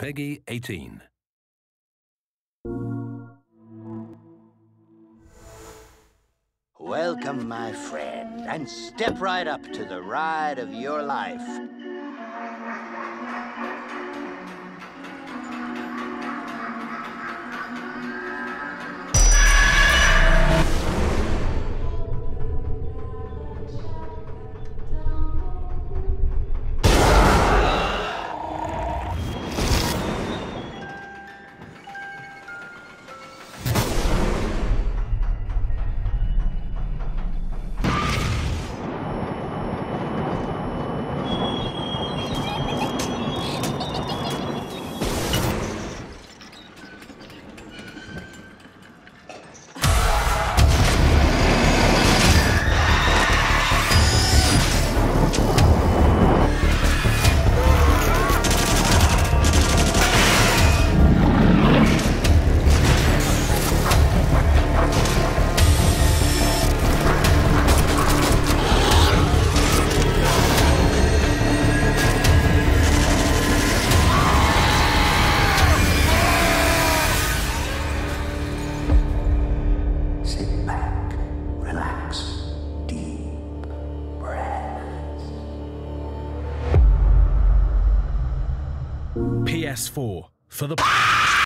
Peggy 18. Welcome, my friend, and step right up to the ride of your life. PS4 for the